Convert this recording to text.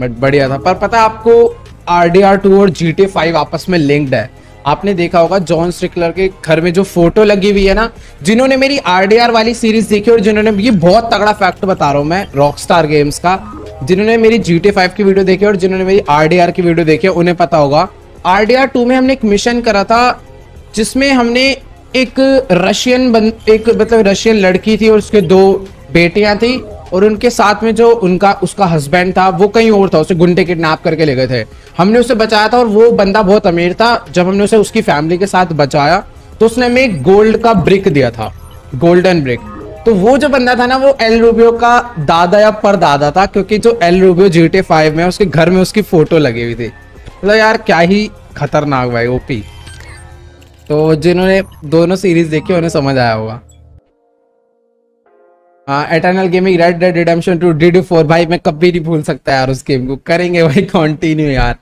But बढ़िया था। पर पता आपको आर डी आर टू और जी टी फाइव आपस में लिंक्ड है। आपने देखा होगा जॉन स्ट्रिकलर के घर में जो फ़ोटो लगी हुई है ना, जिन्होंने मेरी आर डी आर वाली सीरीज़ देखी और जिन्होंने, ये बहुत तगड़ा फैक्ट बता रहा हूँ मैं रॉक स्टार गेम्स का, जिन्होंने मेरी जी टी फाइव की वीडियो देखी और जिन्होंने मेरी आरडीआर की वीडियो देखी उन्हें पता होगा। आरडीआर टू में हमने एक मिशन करा था, जिसमें हमने एक रशियन बन, एक मतलब रशियन लड़की थी और उसके दो बेटियाँ थी। और उनके साथ में जो उनका, उसका हस्बैंड था, वो कहीं और था, उसे गुंडे किडनैप करके ले गए थे। हमने उसे बचाया था और वो बंदा बहुत अमीर था। जब हमने उसे उसकी फैमिली के साथ बचाया तो उसने हमें गोल्ड का ब्रिक दिया था गोल्डन ब्रिक तो वो जो बंदा था ना, वो एल रूबियो का दादा या परदादा था, क्योंकि जो El Rubio G T five में उसके घर में उसकी फ़ोटो लगी हुई थी। मतलब यार, क्या ही खतरनाक भाई ओपी तो जिन्होंने दोनों सीरीज़ देखी, उन्हें समझ आया होगा। Eternal Gaming Red Dead Redemption two D D four भाई, मैं कभी नहीं भूल सकता यार उस गेम को। करेंगे भाई कंटिन्यू यार।